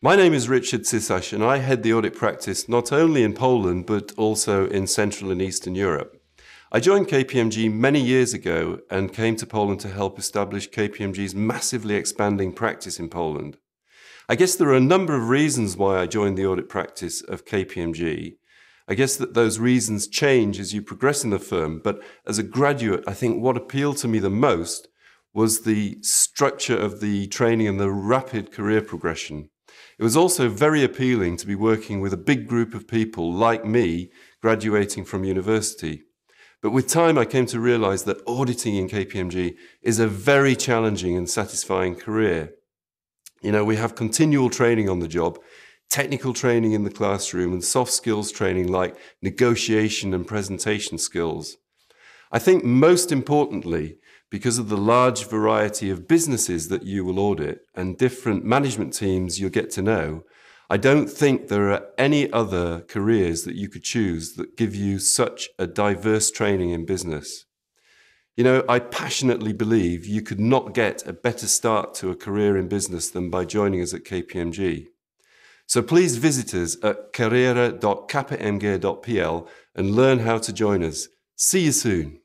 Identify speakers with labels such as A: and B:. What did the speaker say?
A: My name is Richard Cysarz, and I head the audit practice not only in Poland but also in Central and Eastern Europe. I joined KPMG many years ago and came to Poland to help establish KPMG's massively expanding practice in Poland. I guess there are a number of reasons why I joined the audit practice of KPMG. I guess that those reasons change as you progress in the firm, but as a graduate, I think what appealed to me the most was the structure of the training and the rapid career progression. It was also very appealing to be working with a big group of people like me graduating from university. But with time, I came to realize that auditing in KPMG is a very challenging and satisfying career. You know, we have continual training on the job, technical training in the classroom, and soft skills training like negotiation and presentation skills. I think most importantly, because of the large variety of businesses that you will audit and different management teams you'll get to know, I don't think there are any other careers that you could choose that give you such a diverse training in business. You know, I passionately believe you could not get a better start to a career in business than by joining us at KPMG. So please visit us at kariera.kpmg.pl and learn how to join us. See you soon.